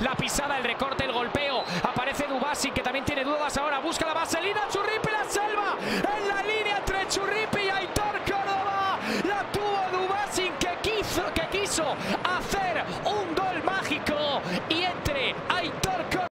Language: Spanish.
La pisada, el recorte, el golpeo. Aparece Dubasi, que también tiene dudas ahora. Busca la vaselina. Churripi la salva. En la línea entre Churripi y Aitor Córdoba. La tuvo Dubasi, que quiso, que quiso hacer un gol mágico. Y entre